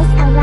is a